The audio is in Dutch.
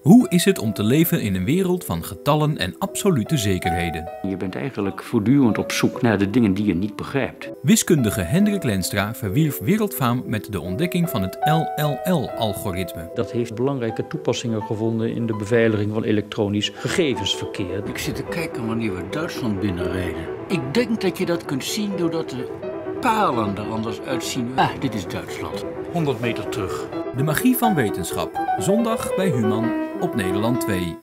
Hoe is het om te leven in een wereld van getallen en absolute zekerheden? Je bent eigenlijk voortdurend op zoek naar de dingen die je niet begrijpt. Wiskundige Hendrik Lenstra verwierf wereldfaam met de ontdekking van het LLL-algoritme. Dat heeft belangrijke toepassingen gevonden in de beveiliging van elektronisch gegevensverkeer. Ik zit te kijken wanneer we Duitsland binnenrijden. Ik denk dat je dat kunt zien doordat de palen er anders uitzien. Ah, dit is Duitsland. 100 meter terug. De magie van wetenschap. Zondag bij Human op Nederland 2.